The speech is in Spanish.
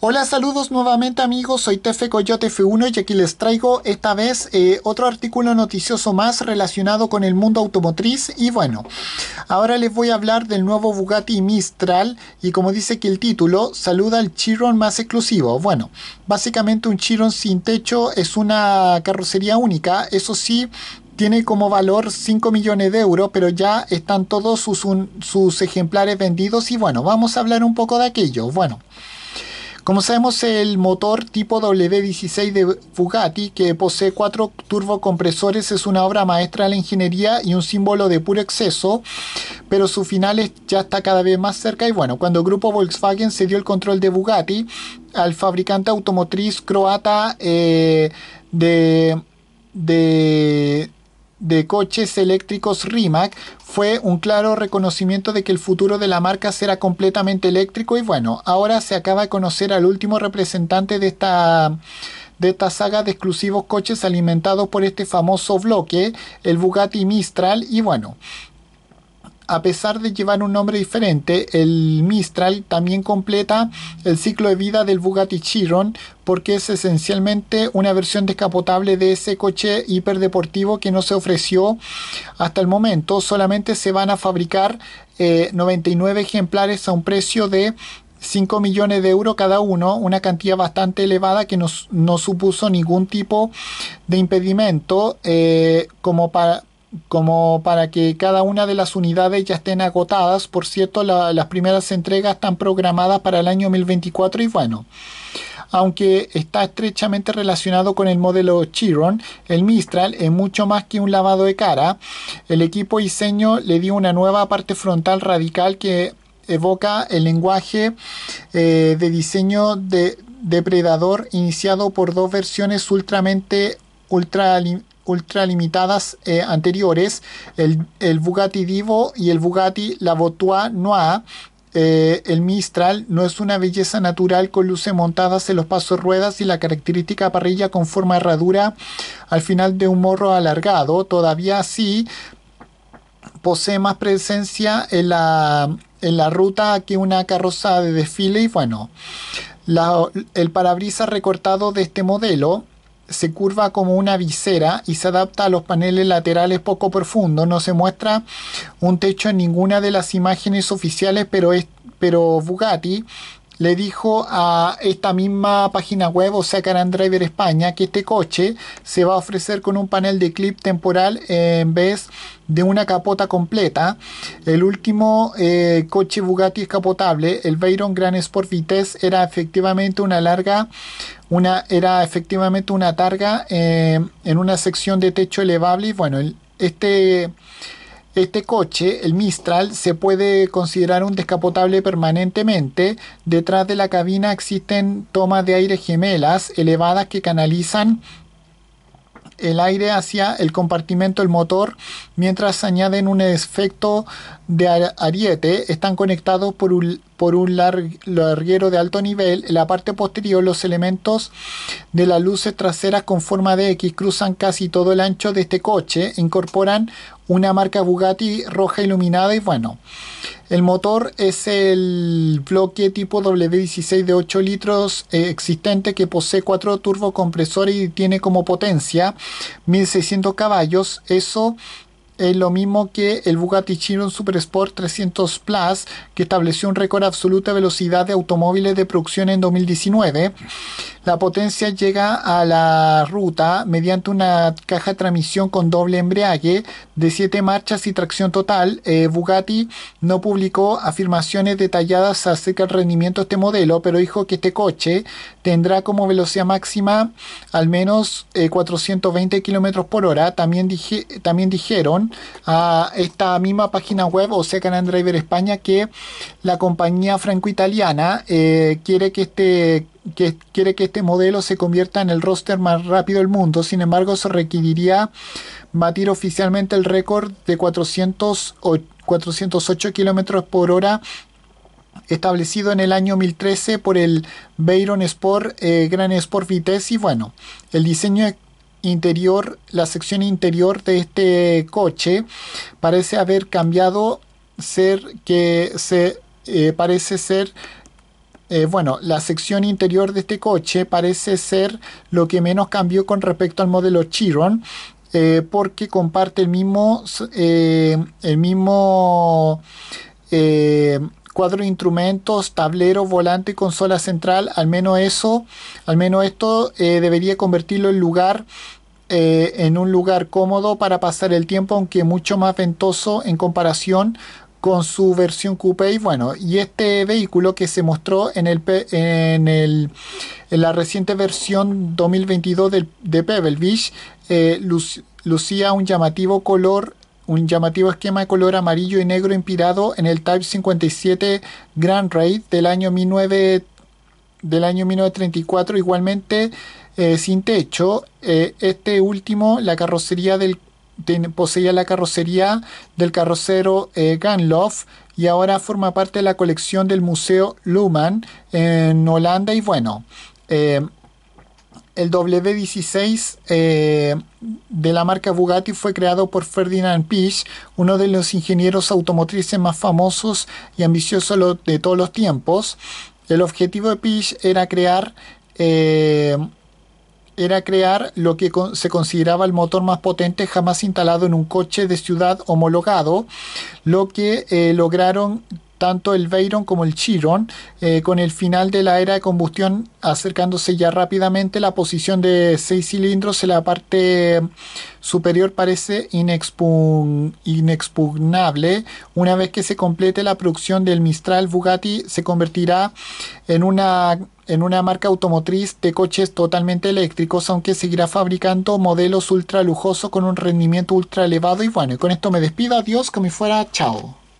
Hola, saludos nuevamente amigos, soy Tefe Coyote F1 y aquí les traigo esta vez eh, otro artículo noticioso más relacionado con el mundo automotriz y bueno, ahora les voy a hablar del nuevo Bugatti Mistral y como dice que el título, saluda al Chiron más exclusivo. Bueno, básicamente un Chiron sin techo es una carrocería única, eso sí, tiene como valor 5 millones de euros, pero ya están todos sus, sus ejemplares vendidos y bueno, vamos a hablar un poco de aquello. Bueno. Como sabemos, el motor tipo W16 de Bugatti, que posee cuatro turbocompresores, es una obra maestra de la ingeniería y un símbolo de puro exceso, pero su final ya está cada vez más cerca. Y bueno, cuando el grupo Volkswagen se dio el control de Bugatti al fabricante automotriz croata eh, de, de de coches eléctricos Rimac fue un claro reconocimiento de que el futuro de la marca será completamente eléctrico y bueno, ahora se acaba de conocer al último representante de esta de esta saga de exclusivos coches alimentados por este famoso bloque, el Bugatti Mistral y bueno, a pesar de llevar un nombre diferente, el Mistral también completa el ciclo de vida del Bugatti Chiron porque es esencialmente una versión descapotable de ese coche hiperdeportivo que no se ofreció hasta el momento. Solamente se van a fabricar 99 eh, ejemplares a un precio de 5 millones de euros cada uno, una cantidad bastante elevada que no, supuso ningún tipo de impedimento eh, como para como para que cada una de las unidades ya estén agotadas. Por cierto, las primeras entregas están programadas para el año 2024 y bueno. Aunque está estrechamente relacionado con el modelo Chiron, el Mistral es mucho más que un lavado de cara. El equipo diseño le dio una nueva parte frontal radical que evoca el lenguaje eh, de diseño de depredador iniciado por dos versiones ultramente ultra ultra limitadas eh, anteriores, el, el, Bugatti Divo y el Bugatti La Voiture Noire. Eh, el Mistral no es una belleza natural con luces montadas en los pasos ruedas y la característica parrilla con forma herradura al final de un morro alargado. Todavía así posee más presencia en la, en la ruta que una carroza de desfile y bueno, el parabrisas recortado de este modelo se curva como una visera y se adapta a los paneles laterales poco profundos. No se muestra un techo en ninguna de las imágenes oficiales, pero, es, pero Bugatti le dijo a esta misma página web, o sea, Caran Driver España, que este coche se va a ofrecer con un panel de clip temporal en vez de una capota completa. El último eh, coche Bugatti escapotable, el Veyron Grand Sport Vitesse, era efectivamente una larga, una, era efectivamente una targa eh, en una sección de techo elevable y bueno, este este coche, el Mistral, se puede considerar un descapotable permanentemente. Detrás de la cabina existen tomas de aire gemelas elevadas que canalizan el aire hacia el compartimento del motor mientras añaden un efecto de ariete. Están conectados por un, por un larguero de alto nivel. En la parte posterior los elementos de las luces traseras con forma de X cruzan casi todo el ancho de este coche. Incorporan una marca Bugatti roja iluminada y bueno. El motor es el bloque tipo W16 de 8 litros eh, existente que posee 4 turbocompresores y tiene como potencia 1600 caballos. Eso es lo mismo que el Bugatti Chiron Super Sport 300 Plus, que estableció un récord absoluto de velocidad de automóviles de producción en 2019. La potencia llega a la ruta mediante una caja de transmisión con doble embrague de 7 marchas y tracción total. Eh, Bugatti no publicó afirmaciones detalladas acerca del rendimiento de este modelo, pero dijo que este coche tendrá como velocidad máxima al menos 420 eh, km por hora. También dijeron a esta misma página web, o sea, Canan Driver España, que la compañía franco-italiana eh, quiere que este que quiere que este modelo se convierta en el roster más rápido del mundo. Sin embargo, se requeriría batir oficialmente el récord de 400 o 408 km por hora establecido en el año 2013 por el Veyron Sport eh, Gran Sport Vitesse y bueno, el diseño interior, la sección interior de este coche parece haber cambiado ser que se eh, parece ser eh, bueno, la sección interior de este coche parece ser lo que menos cambió con respecto al modelo Chiron, eh, porque comparte el mismo, el mismo cuadro de instrumentos, tablero, volante y consola central. Al menos eso, al menos esto debería convertirlo en lugar en un lugar cómodo para pasar el tiempo, aunque mucho más ventoso en comparación con su versión coupé y bueno y este vehículo que se mostró en el en el en la reciente versión 2022 del, de Pebble Beach eh, lucía un llamativo color un llamativo esquema de color amarillo y negro inspirado en el Type 57 Grand Raid del año 19 del año 1934 igualmente eh, sin techo. Eh, este último la carrocería del poseía la carrocería del carrocero eh, y ahora forma parte de la colección del Museo Luhmann en Holanda y bueno, eh, el W16 eh, de la marca Bugatti fue creado por Ferdinand Piech, uno de los ingenieros automotrices más famosos y ambiciosos de todos los tiempos. El objetivo de Piech era crear era crear lo que se consideraba el motor más potente jamás instalado en un coche de ciudad homologado, lo que eh, lograron tanto el Veyron como el Chiron, eh, con el final de la era de combustión acercándose ya rápidamente, la posición de 6 cilindros en la parte superior parece inexpugnable. Una vez que se complete la producción del Mistral, Bugatti se convertirá en una en una marca automotriz de coches totalmente eléctricos, aunque seguirá fabricando modelos ultra lujosos con un rendimiento ultra elevado. Y bueno, y con esto me despido. Adiós, que me fuera. Chao.